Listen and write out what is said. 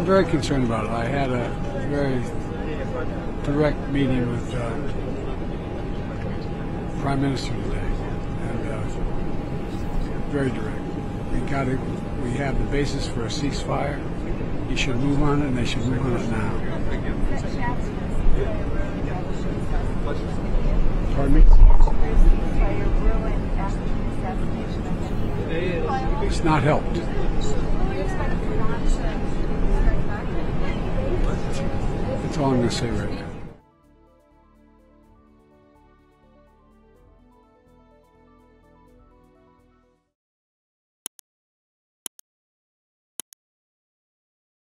I'm very concerned about it. I had a very direct meeting with uh, Prime Minister today, and uh, very direct. We got to. We have the basis for a ceasefire. He should move on it, and they should move on it now. Pardon me? It's not helped. That's all I'm going to say right now.